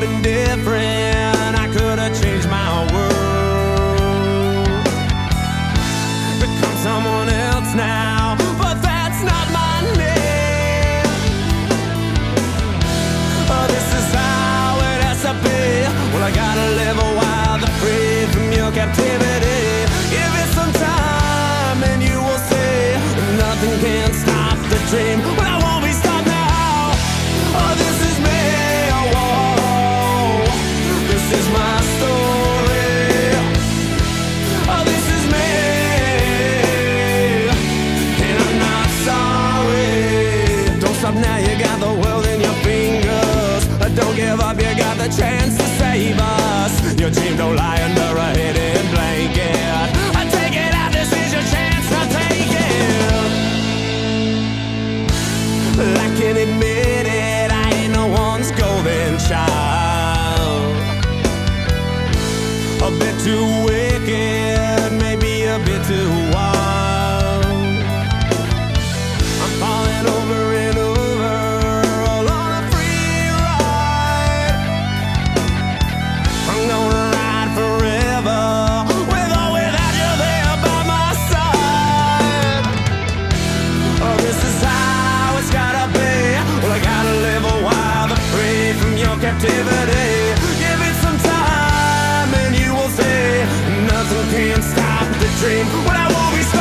something different. save us. Your team don't lie under a hidden blanket. I take it out, this is your chance, to take it. I can admit it, I ain't no one's golden child. captivity. Give it some time and you will see nothing can stop the dream. When I won't be.